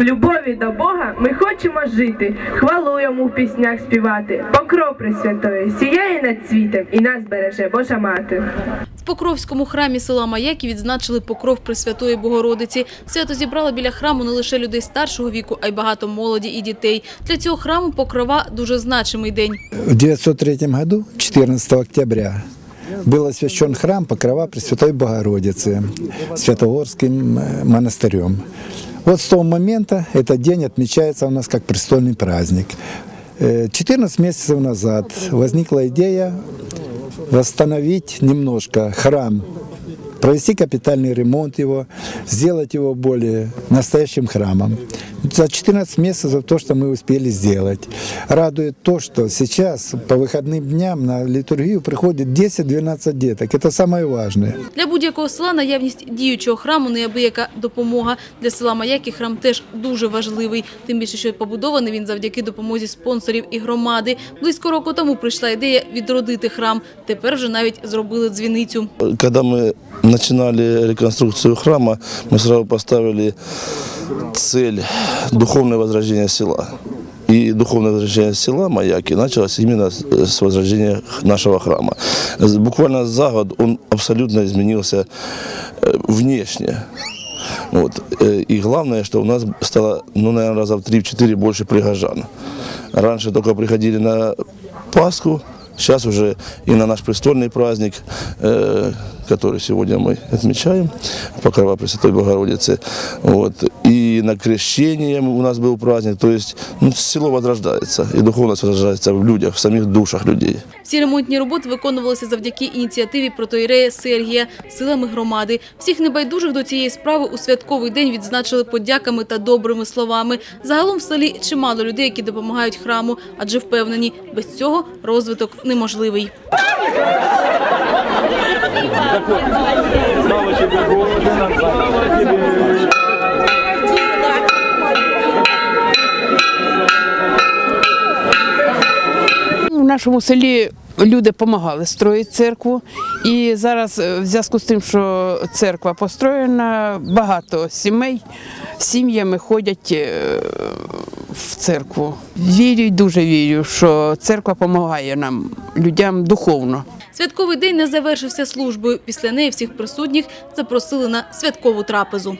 В любові до Бога ми хочемо жити, хвалу йому в піснях співати. Покров Пресвятої сіяє над світом і нас береже Божа мати. В Покровському храмі села Маяки відзначили покров Пресвятої Богородиці. Свято зібрало біля храму не лише людей старшого віку, а й багато молоді і дітей. Для цього храму покрова дуже значимий день. В 903 году, 14 октября, был освящен храм Покрова Пресвятой Богородицы Святогорским э, монастырем. Вот с того момента этот день отмечается у нас как престольный праздник. Э, 14 месяцев назад возникла идея восстановить немножко храм, провести капитальный ремонт его, сделать его более настоящим храмом. За 14 месяцев то, что мы успели сделать. Радует то, что сейчас по выходным дням на литургию приходит 10-12 деток. Это самое важное. Для будь-якого села наявність діючого храму неабияка допомога. Для села Маяки храм теж дуже важливий. Тим більше, що побудований він завдяки допомозі спонсорів і громади. Близько року тому прийшла ідея відродити храм. Тепер вже навіть зробили дзвіницю. Когда мы начинали реконструкцию храма, мы сразу поставили цель духовное возрождение села. И духовное возрождение села Маяки началось именно с возрождения нашего храма. Буквально за год он абсолютно изменился э, внешне. Вот. Э, И главное, что у нас стало, ну, наверное, раза в 3-4 больше прихожан. Раньше только приходили на Пасху, сейчас уже и на наш престольный праздник, э, который сегодня мы отмечаем, Покрова Пресвятой Богородицы. Вот. И на крещение у нас был праздник. То есть ну, село возрождается, и духовность возрождается в людях, в самих душах людей. Всі ремонтні роботи виконувалися завдяки ініціативі протоірея Сергія, силами громади. Всіх небайдужих до цієї справи у святковий день відзначили подяками та добрими словами. Загалом в селі чимало людей, які допомагають храму, адже впевнені, без цього розвиток неможливий. В нашому селі люди допомагали строїти церкву. І зараз, е, в зв'язку з тим, що церква построєна, багато сімей сім'ями ходять е, в церкву. Вірю, дуже вірю, що церква допомагає нам, людям духовно. Святковий день не завершився службою. Після неї всіх присутніх запросили на святкову трапезу.